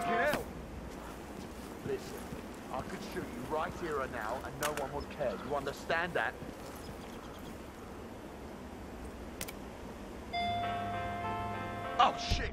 Thank you. Listen, I could shoot you right here and now, and no one would care. You understand that? Oh, shit!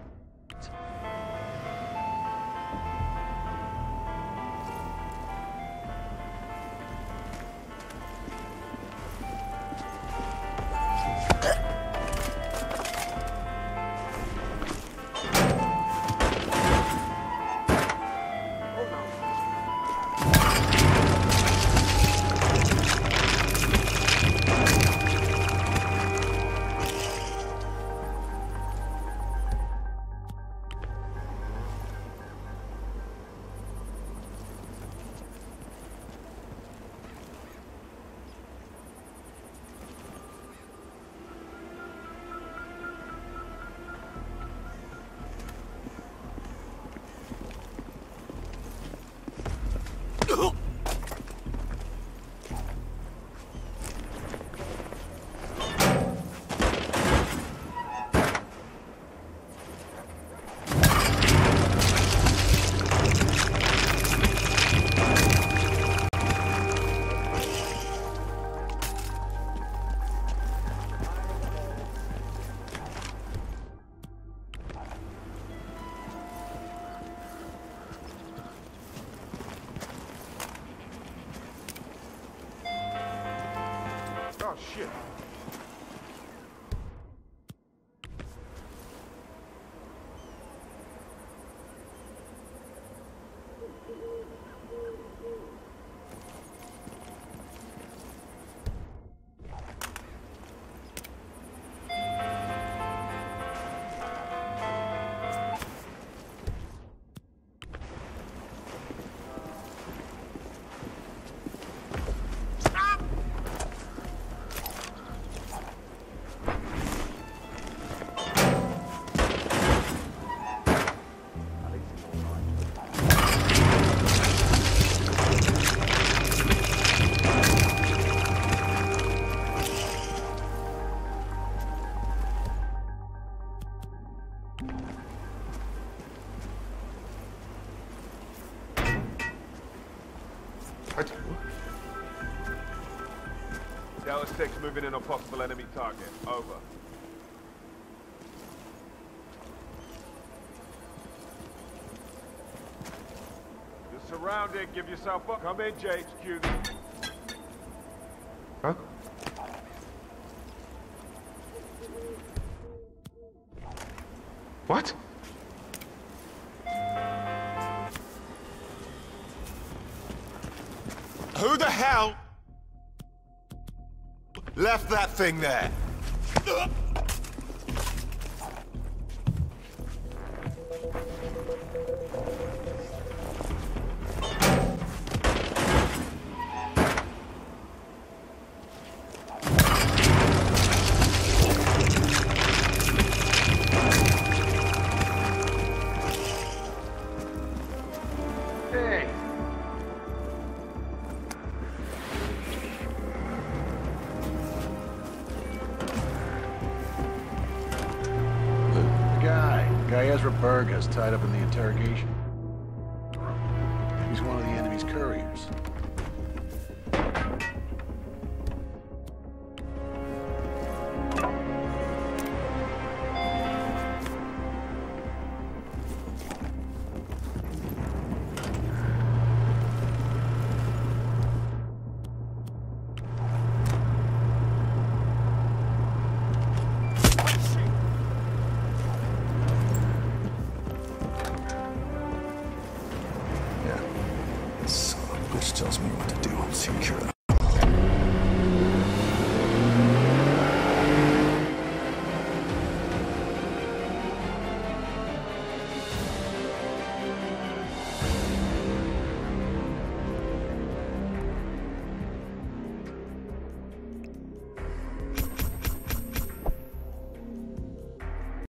Oh, shit. Dallas 6 moving in on possible enemy target. Over. You're surrounded. Give yourself up. Come in, JHQ. Huh? What? Who the hell left that thing there? Ezra Berg has tied up in the interrogation. He's one of the enemy's couriers. secure.